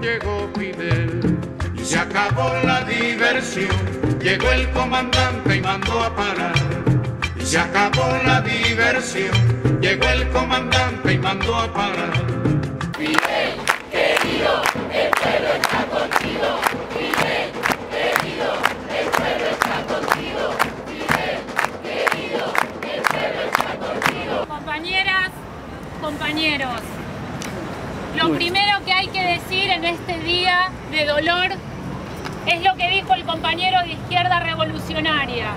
llegó Fidel. Y se acabó la diversión, llegó el comandante y mandó a parar. Y se acabó la diversión, llegó el comandante y mandó a parar. Fidel, querido, el pueblo está contigo. Fidel, querido, el pueblo está contigo. Fidel, querido, el pueblo está contigo. Compañeras, compañeros, lo primero que hay que decir en este día de dolor es lo que dijo el compañero de izquierda revolucionaria.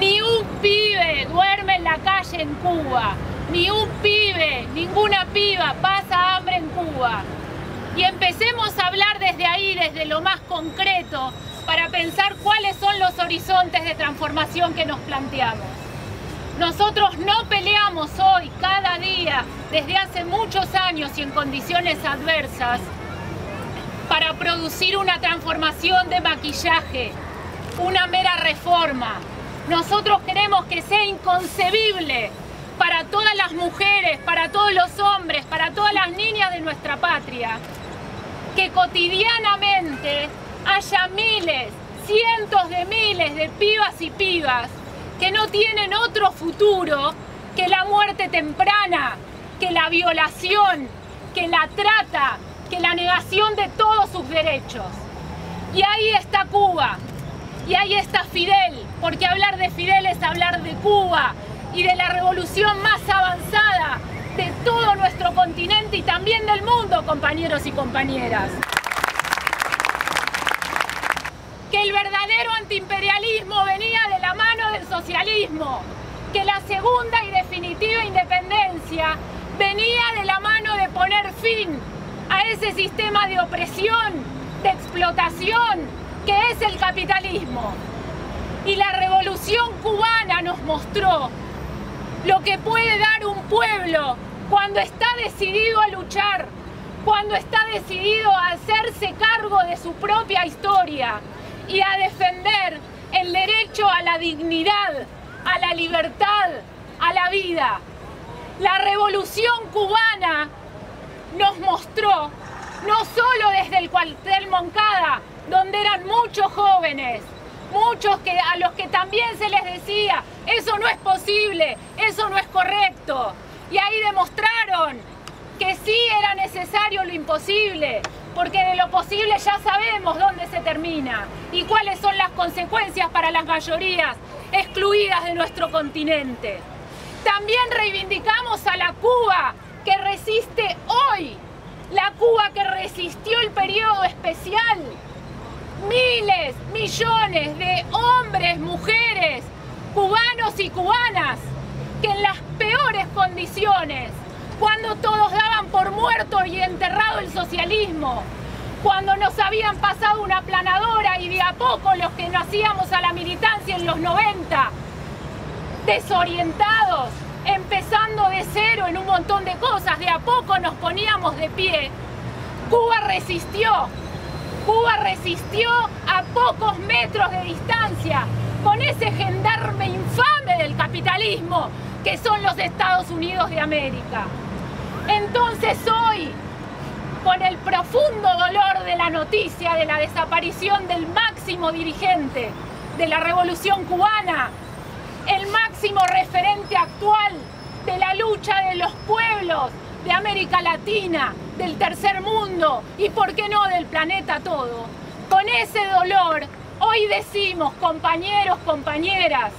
Ni un pibe duerme en la calle en Cuba, ni un pibe, ninguna piba pasa hambre en Cuba. Y empecemos a hablar desde ahí, desde lo más concreto, para pensar cuáles son los horizontes de transformación que nos planteamos. Nosotros no peleamos hoy, cada desde hace muchos años y en condiciones adversas, para producir una transformación de maquillaje, una mera reforma. Nosotros queremos que sea inconcebible para todas las mujeres, para todos los hombres, para todas las niñas de nuestra patria, que cotidianamente haya miles, cientos de miles de pibas y pibas que no tienen otro futuro que la muerte temprana, que la violación, que la trata, que la negación de todos sus derechos. Y ahí está Cuba, y ahí está Fidel, porque hablar de Fidel es hablar de Cuba y de la revolución más avanzada de todo nuestro continente y también del mundo, compañeros y compañeras. Que el verdadero antiimperialismo venía de la mano del socialismo, que la segunda y definitiva independencia venía de la mano de poner fin a ese sistema de opresión, de explotación que es el capitalismo. Y la revolución cubana nos mostró lo que puede dar un pueblo cuando está decidido a luchar, cuando está decidido a hacerse cargo de su propia historia y a defender el derecho a la dignidad, a la libertad, a la vida. La revolución cubana nos mostró, no solo desde el cuartel Moncada, donde eran muchos jóvenes, muchos que, a los que también se les decía, eso no es posible, eso no es correcto. Y ahí demostraron que sí era necesario lo imposible, porque de lo posible ya sabemos dónde se termina y cuáles son las consecuencias para las mayorías excluidas de nuestro continente. También reivindicamos a la Cuba que resiste hoy, la Cuba que resistió el periodo especial. Miles, millones de hombres, mujeres, cubanos y cubanas que en las peores condiciones, cuando todos daban por muerto y enterrado el socialismo, cuando nos habían pasado una planadora y de a poco los que nacíamos a la militancia en los 90, desorientados, empezando de cero en un montón de cosas, de a poco nos poníamos de pie. Cuba resistió, Cuba resistió a pocos metros de distancia con ese gendarme infame del capitalismo que son los Estados Unidos de América. Entonces hoy, con el profundo dolor de la noticia de la desaparición del máximo dirigente de la revolución cubana, máximo referente actual de la lucha de los pueblos de América Latina, del tercer mundo y, por qué no, del planeta todo. Con ese dolor, hoy decimos, compañeros, compañeras,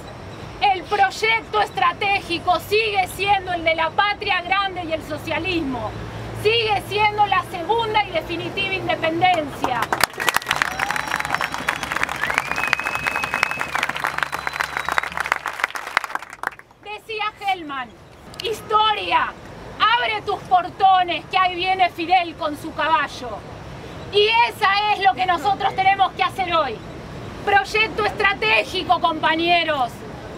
el proyecto estratégico sigue siendo el de la patria grande y el socialismo. Sigue siendo la segunda y definitiva independencia. Decía Hellman, historia, tus portones que ahí viene Fidel con su caballo. Y esa es lo que nosotros tenemos que hacer hoy. Proyecto estratégico, compañeros.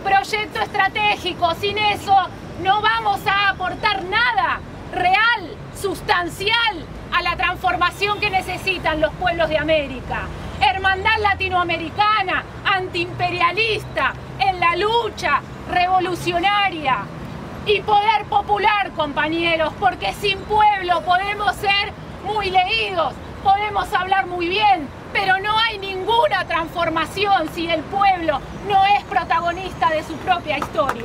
Proyecto estratégico. Sin eso no vamos a aportar nada real, sustancial a la transformación que necesitan los pueblos de América. Hermandad latinoamericana, antiimperialista, en la lucha revolucionaria y poder popular, compañeros, porque sin pueblo podemos ser muy leídos, podemos hablar muy bien, pero no hay ninguna transformación si el pueblo no es protagonista de su propia historia.